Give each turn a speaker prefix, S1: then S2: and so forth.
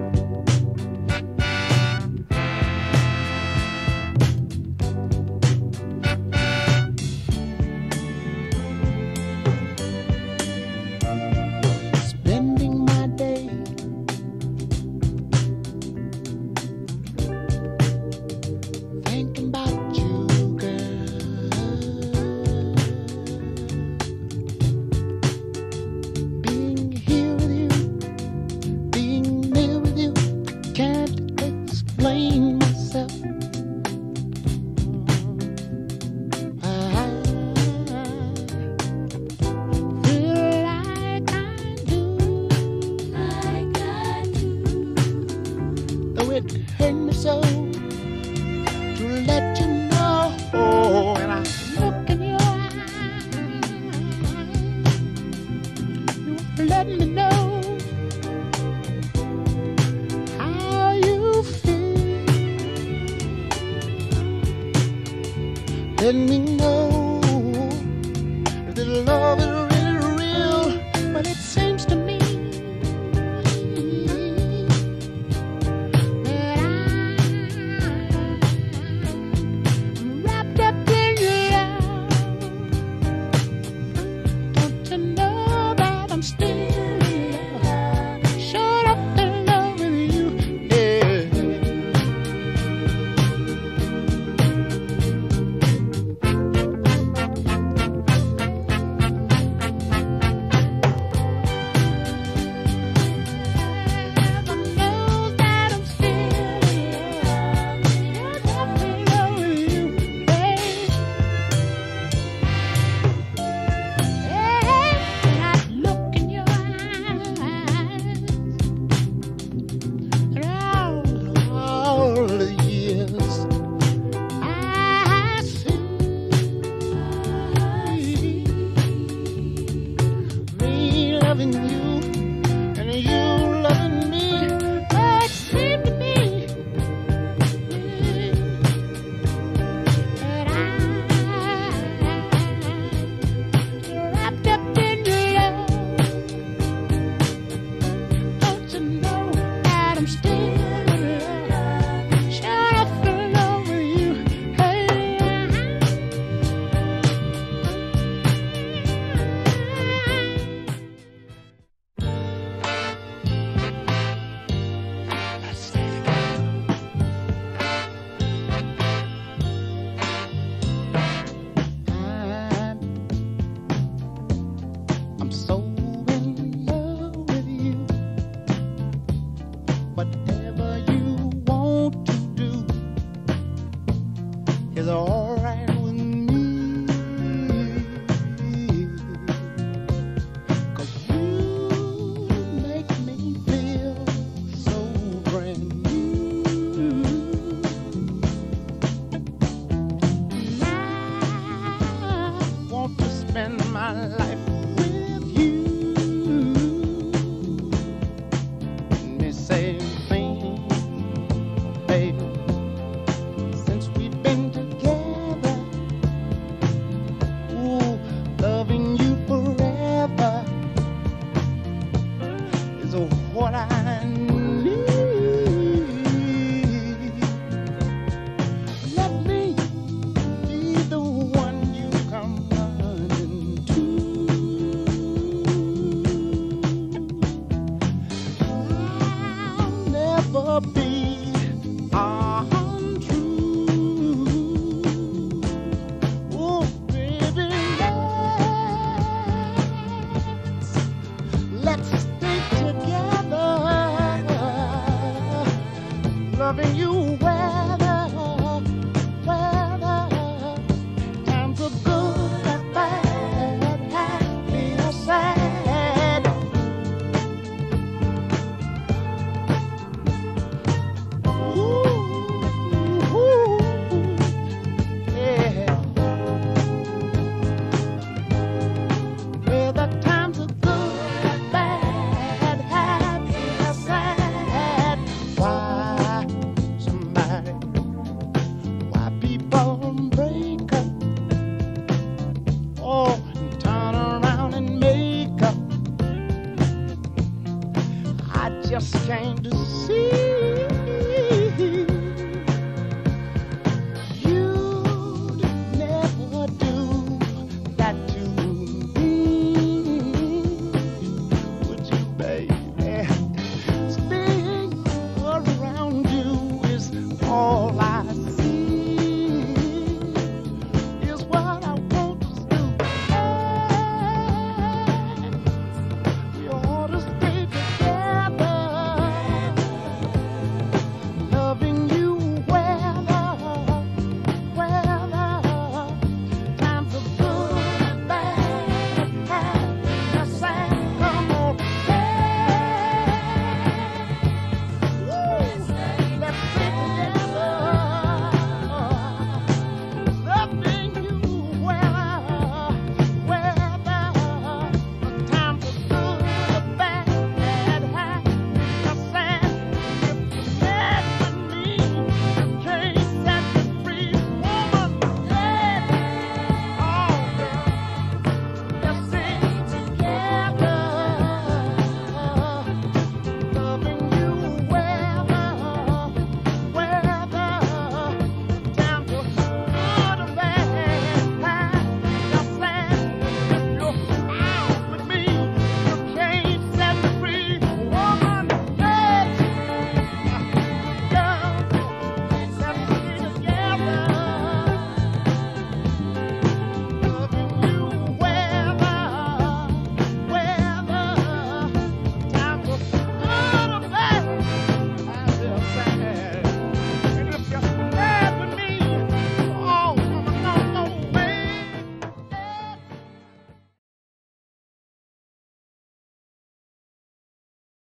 S1: you you know oh, I look in your eyes. You let me know how you feel. Let me know. To see